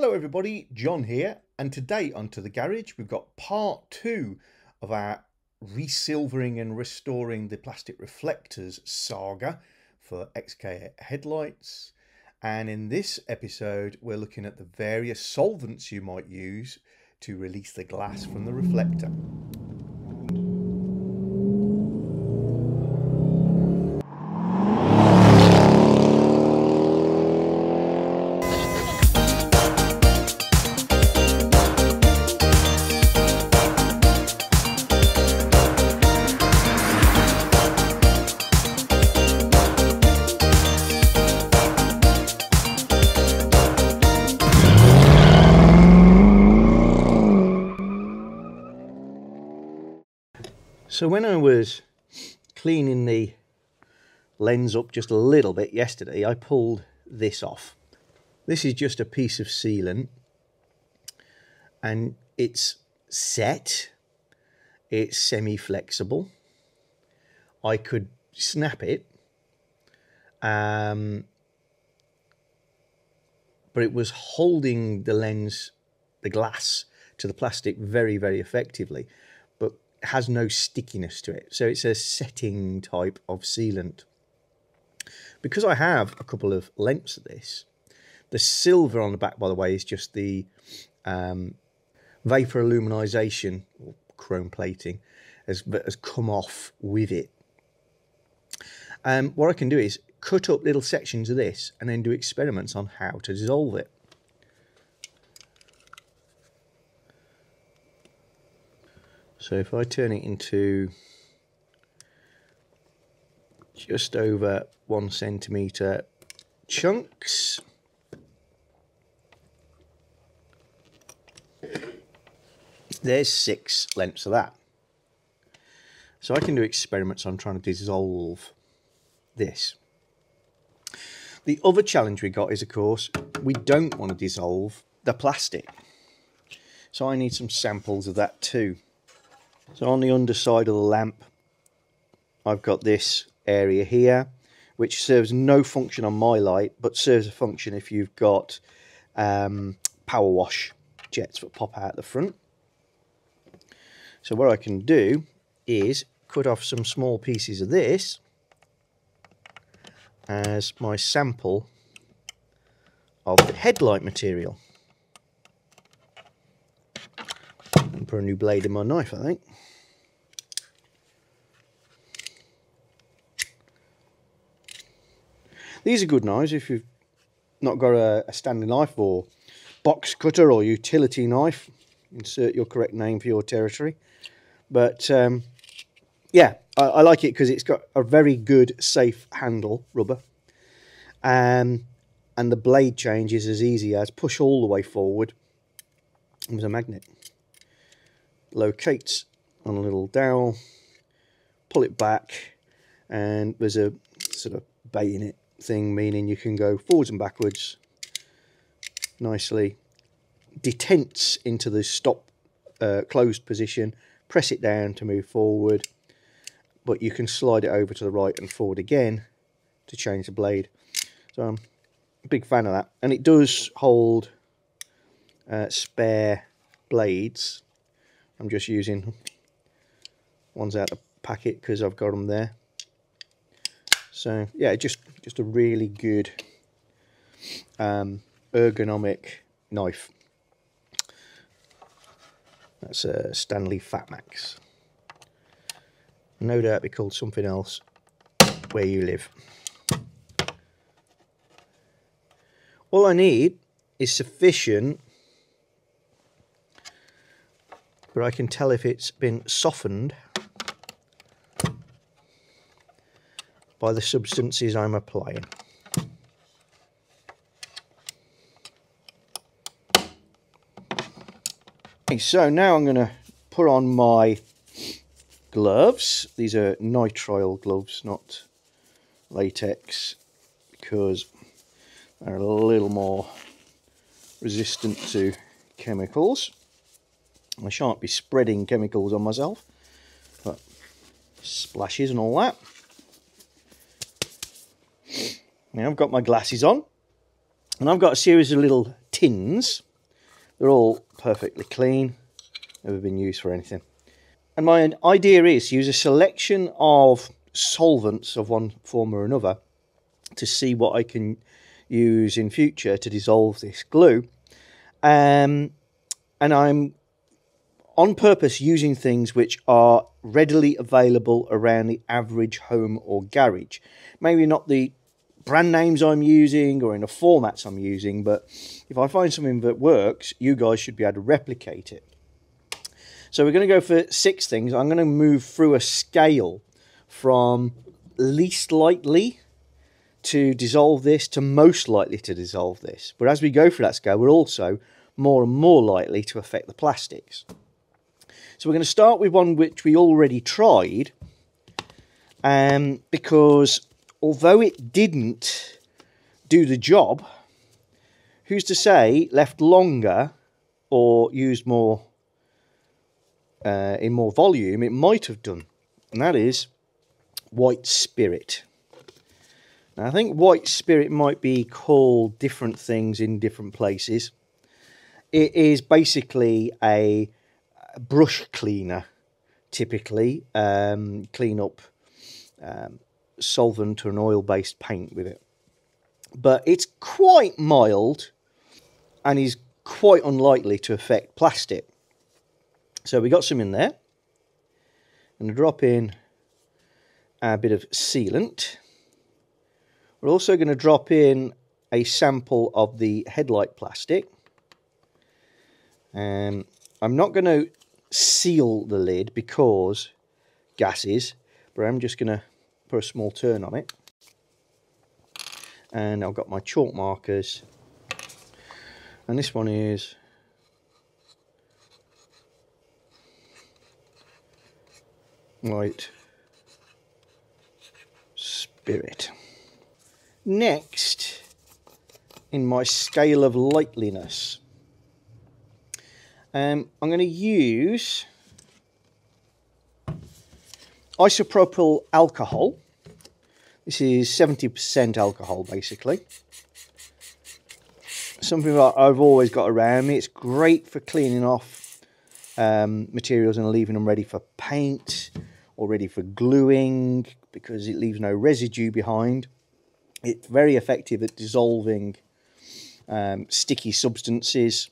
Hello everybody, John here, and today onto the garage we've got part two of our resilvering and restoring the plastic reflectors saga for XK headlights. And in this episode, we're looking at the various solvents you might use to release the glass from the reflector. So when I was cleaning the lens up just a little bit yesterday, I pulled this off. This is just a piece of sealant and it's set, it's semi-flexible. I could snap it, um, but it was holding the lens, the glass, to the plastic very, very effectively has no stickiness to it. So it's a setting type of sealant. Because I have a couple of lengths of this, the silver on the back, by the way, is just the um, vapor aluminization or chrome plating has, has come off with it. Um, what I can do is cut up little sections of this and then do experiments on how to dissolve it. So if I turn it into just over one centimeter chunks, there's six lengths of that. So I can do experiments on trying to dissolve this. The other challenge we got is, of course, we don't want to dissolve the plastic. So I need some samples of that too. So on the underside of the lamp, I've got this area here, which serves no function on my light, but serves a function if you've got um, power wash jets that pop out the front. So what I can do is cut off some small pieces of this as my sample of headlight material. And put a new blade in my knife, I think. These are good knives if you've not got a, a Stanley knife or box cutter or utility knife. Insert your correct name for your territory. But um, yeah, I, I, like it because it's got a very good, safe handle, rubber. Um, and the blade change is as easy as push all the way forward. There's a magnet. Locates on a little dowel, pull it back, and there's a sort of bayonet thing, meaning you can go forwards and backwards nicely, detents into the stop uh, closed position, press it down to move forward, but you can slide it over to the right and forward again to change the blade. So I'm a big fan of that. And it does hold uh, spare blades. I'm just using ones out of the packet because I've got them there. So yeah, it just just a really good um, ergonomic knife. That's a Stanley Fatmax. No doubt be called something else where you live. All I need is sufficient, but I can tell if it's been softened by the substances I'm applying. Okay, so now I'm going to put on my gloves. These are nitrile gloves, not latex, because they're a little more resistant to chemicals. I shan't be spreading chemicals on myself, but splashes and all that. Now I've got my glasses on and I've got a series of little tins They're all perfectly clean, never been used for anything. And my idea is to use a selection of solvents of one form or another to see what I can use in future to dissolve this glue. Um, and I'm on purpose using things which are readily available around the average home or garage. Maybe not the brand names I'm using or in the formats I'm using, but if I find something that works, you guys should be able to replicate it. So we're going to go for six things. I'm going to move through a scale from least likely to dissolve this to most likely to dissolve this. But as we go through that scale, we're also more and more likely to affect the plastics. So we're going to start with one which we already tried um, because although it didn't do the job, who's to say left longer or used more uh, in more volume, it might have done. And that is white spirit. Now, I think white spirit might be called different things in different places. It is basically a brush cleaner, typically, um, clean up um, solvent or an oil-based paint with it. But it's quite mild and is quite unlikely to affect plastic. So we got some in there. I'm going to drop in a bit of sealant. We're also going to drop in a sample of the headlight plastic. Um, I'm not going to seal the lid because gases, but I'm just going to put a small turn on it. And I've got my chalk markers. And this one is white spirit. Next, in my scale of lightliness, um, I'm going to use isopropyl alcohol. This is 70% alcohol, basically. Something that I've always got around me. It's great for cleaning off um, materials and leaving them ready for paint or ready for gluing because it leaves no residue behind. It's very effective at dissolving um, sticky substances.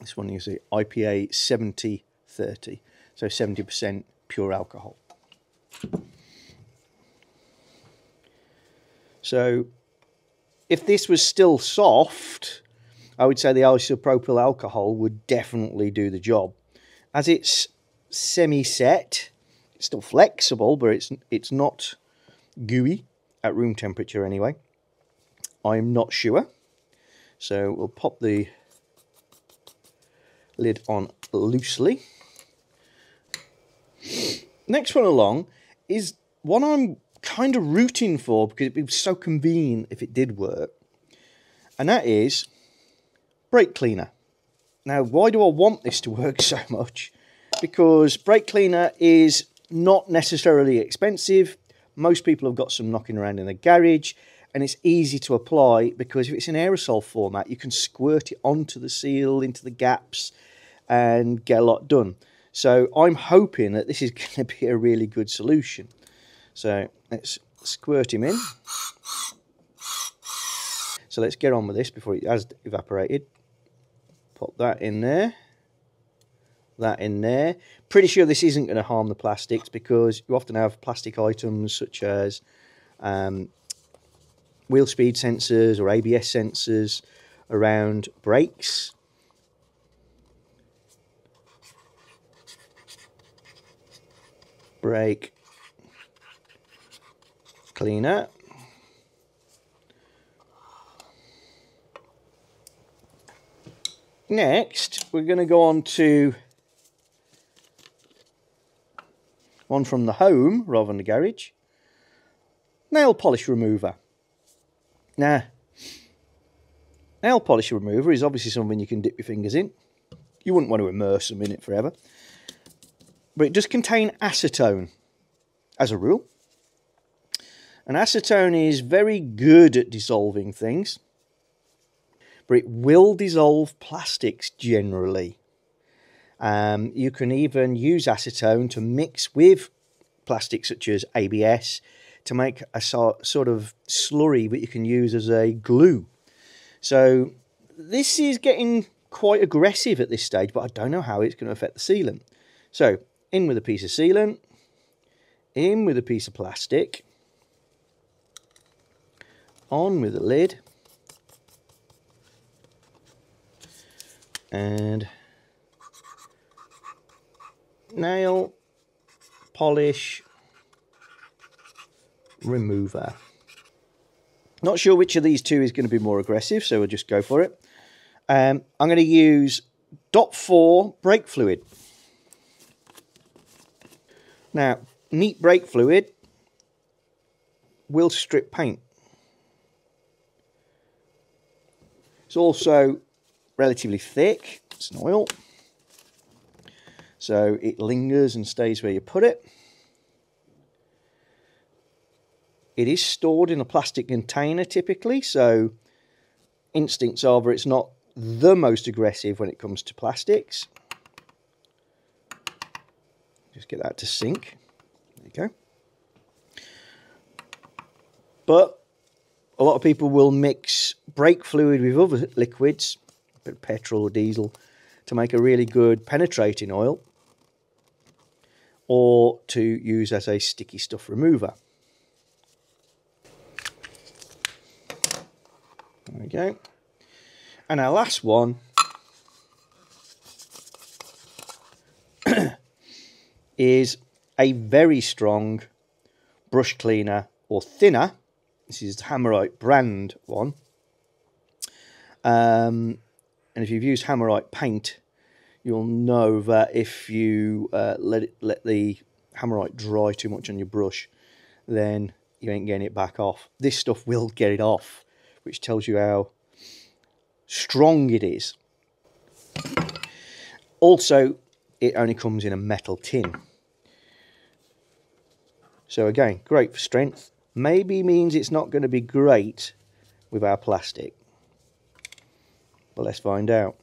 This one is the IPA 7030, so 70% pure alcohol. So if this was still soft, I would say the isopropyl alcohol would definitely do the job. As it's semi-set, it's still flexible, but it's it's not gooey at room temperature anyway. I'm not sure. So we'll pop the lid on loosely. Next one along is one I'm kind of rooting for because it'd be so convenient if it did work. And that is brake cleaner. Now, why do I want this to work so much? Because brake cleaner is not necessarily expensive. Most people have got some knocking around in the garage and it's easy to apply because if it's in aerosol format, you can squirt it onto the seal, into the gaps and get a lot done. So I'm hoping that this is going to be a really good solution. So let's squirt him in. So let's get on with this before it has evaporated. Pop that in there that in there. Pretty sure this isn't going to harm the plastics because you often have plastic items such as um, wheel speed sensors or ABS sensors around brakes. Brake cleaner. Next, we're going to go on to one from the home rather than the garage. Nail polish remover. Now, nail polish remover is obviously something you can dip your fingers in. You wouldn't want to immerse them in it forever. But it does contain acetone, as a rule. And acetone is very good at dissolving things. but it will dissolve plastics generally. Um, you can even use acetone to mix with plastics such as ABS to make a sort of slurry that you can use as a glue. So this is getting quite aggressive at this stage, but I don't know how it's going to affect the sealant. So in with a piece of sealant, in with a piece of plastic, on with the lid, and nail polish remover. Not sure which of these two is going to be more aggressive, so we'll just go for it. Um, I'm going to use dot 4 brake fluid. Now, neat brake fluid will strip paint. It's also relatively thick. It's an oil. So it lingers and stays where you put it. It is stored in a plastic container typically, so instincts are it's not the most aggressive when it comes to plastics. Just get that to sink. There you go. But a lot of people will mix brake fluid with other liquids, bit petrol or diesel, to make a really good penetrating oil or to use as a sticky stuff remover. There we go. And our last one is a very strong brush cleaner or thinner. This is the Hammerite brand one. Um, and if you've used Hammerite paint, you'll know that if you uh, let it, let the Hammerite dry too much on your brush, then you ain't getting it back off. This stuff will get it off, which tells you how strong it is. Also, it only comes in a metal tin. So again, great for strength. Maybe means it's not going to be great with our plastic. But let's find out.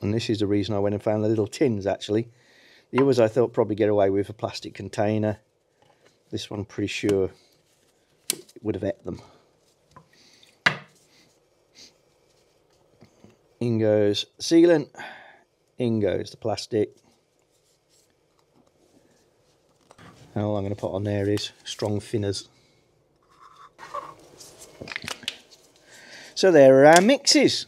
And this is the reason I went and found the little tins actually. The others I thought probably get away with a plastic container. This one pretty sure would have ate them. In goes sealant, in goes the plastic. And all I'm going to put on there is strong thinners. So there are our mixes.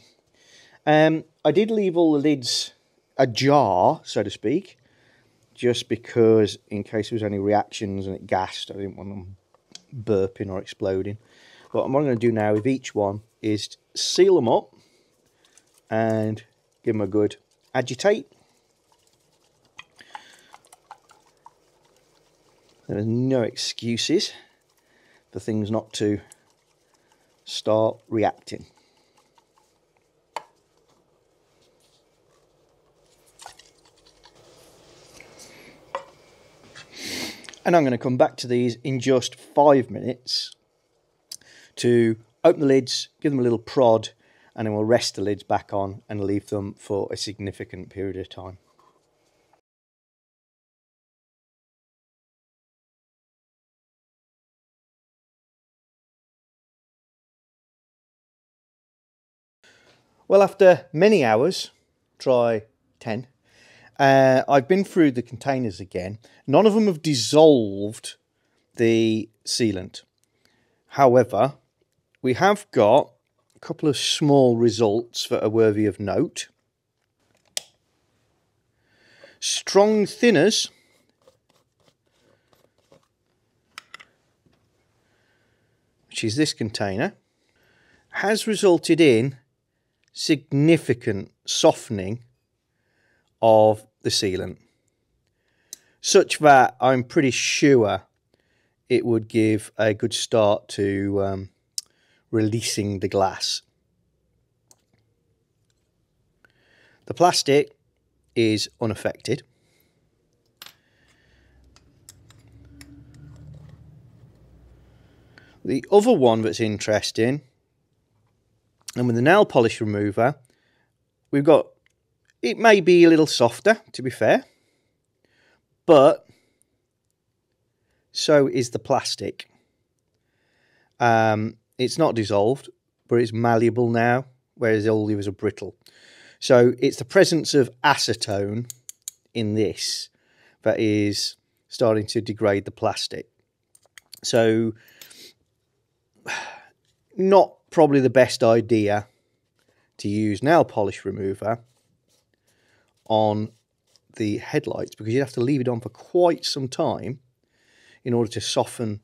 Um, I did leave all the lids ajar, so to speak, just because in case there was any reactions and it gassed, I didn't want them burping or exploding. But what I'm going to do now with each one is seal them up and give them a good agitate. There are no excuses for things not to start reacting. And I'm going to come back to these in just five minutes to open the lids, give them a little prod, and then we'll rest the lids back on and leave them for a significant period of time. Well, after many hours, try 10, uh, I've been through the containers again. None of them have dissolved the sealant. However, we have got a couple of small results that are worthy of note. Strong thinners which is this container, has resulted in significant softening of the sealant, such that I'm pretty sure it would give a good start to um, releasing the glass. The plastic is unaffected. The other one that's interesting, and with the nail polish remover, we've got, it may be a little softer, to be fair, but so is the plastic. Um, it's not dissolved, but it's malleable now, whereas the others are brittle. So it's the presence of acetone in this that is starting to degrade the plastic. So not probably the best idea to use nail polish remover on the headlights because you'd have to leave it on for quite some time in order to soften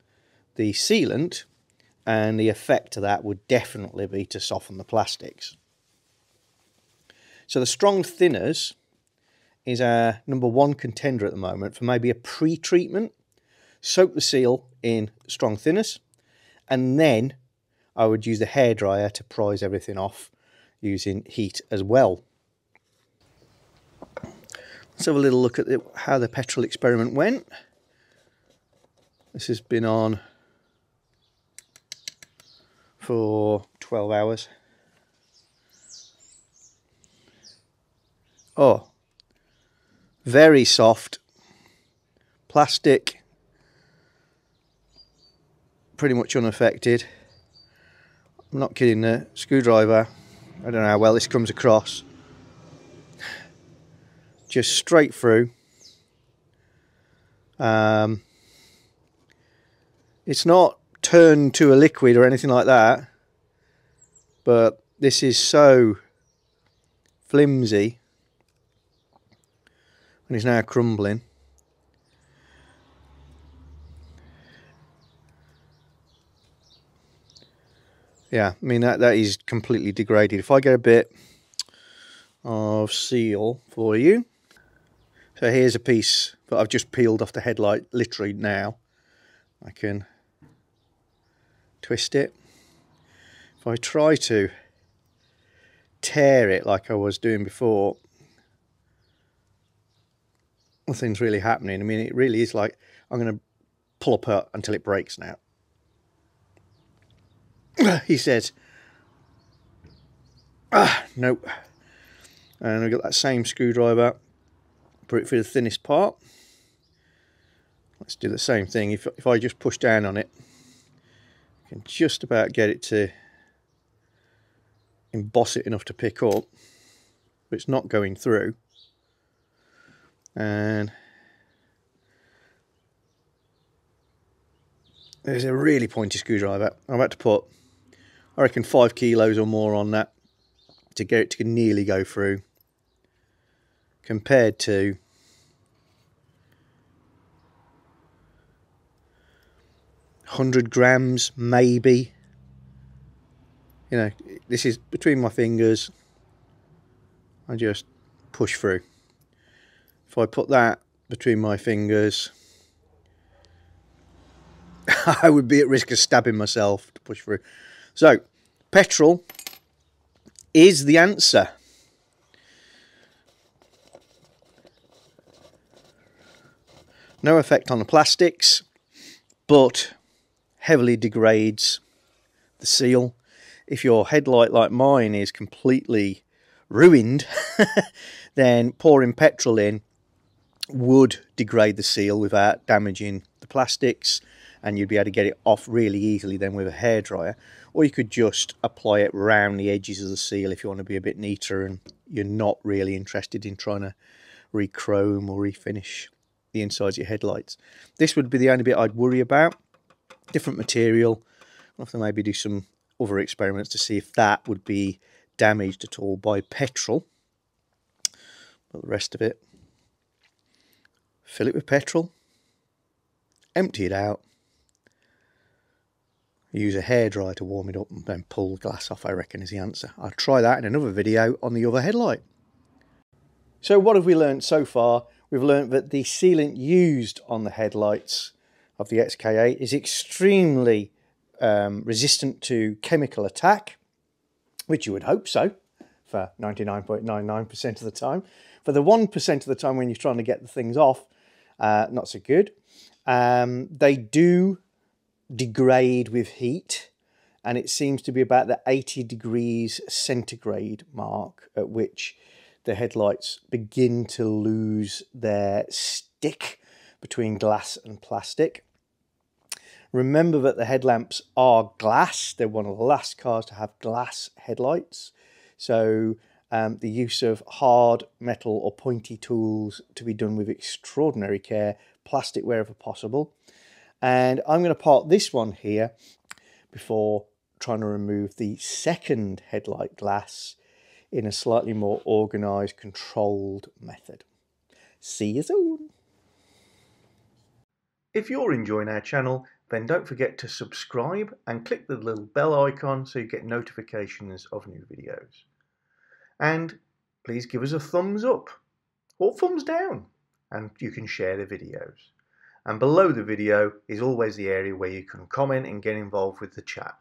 the sealant and the effect of that would definitely be to soften the plastics. So the strong thinners is our number one contender at the moment for maybe a pre-treatment. Soak the seal in strong thinners and then I would use the hairdryer to prise everything off using heat as well. Let's have a little look at the, how the petrol experiment went. This has been on for 12 hours. Oh, very soft plastic, pretty much unaffected. I'm not kidding, the screwdriver, I don't know how well this comes across. Just straight through. Um, it's not turned to a liquid or anything like that, but this is so flimsy and it's now crumbling. Yeah, I mean that, that is completely degraded. If I get a bit of seal for you. So here's a piece that I've just peeled off the headlight literally now. I can twist it. If I try to tear it like I was doing before, nothing's really happening. I mean, it really is like I'm going to pull apart until it breaks now. he says, ah, nope. And we've got that same screwdriver, put it through the thinnest part. Let's do the same thing. If, if I just push down on it, I can just about get it to emboss it enough to pick up, but it's not going through and there's a really pointy screwdriver. I'm about to put, I reckon, five kilos or more on that to get it to nearly go through, compared to hundred grams, maybe. You know, this is between my fingers. I just push through. If I put that between my fingers, I would be at risk of stabbing myself to push through. So, petrol is the answer. No effect on the plastics, but heavily degrades the seal. If your headlight like mine is completely ruined, then pouring petrol in would degrade the seal without damaging the plastics and you'd be able to get it off really easily then with a hairdryer or you could just apply it around the edges of the seal if you want to be a bit neater and you're not really interested in trying to rechrome or refinish the insides of your headlights. This would be the only bit I'd worry about. Different material. I'll have to maybe do some other experiments to see if that would be damaged at all by petrol. But the rest of it fill it with petrol, empty it out, use a hairdryer to warm it up and then pull the glass off I reckon is the answer. I'll try that in another video on the other headlight. So what have we learned so far? We've learned that the sealant used on the headlights of the XK8 is extremely um, resistant to chemical attack, which you would hope so for 99.99% of the time. For the 1% of the time when you're trying to get the things off, uh, not so good. Um, they do degrade with heat and it seems to be about the 80 degrees centigrade mark at which the headlights begin to lose their stick between glass and plastic. Remember that the headlamps are glass. They're one of the last cars to have glass headlights. So um, the use of hard metal or pointy tools to be done with extraordinary care, plastic wherever possible. And I'm going to part this one here before trying to remove the second headlight glass in a slightly more organised, controlled method. See you soon! If you're enjoying our channel, then don't forget to subscribe and click the little bell icon so you get notifications of new videos. And please give us a thumbs up or thumbs down and you can share the videos. And below the video is always the area where you can comment and get involved with the chat.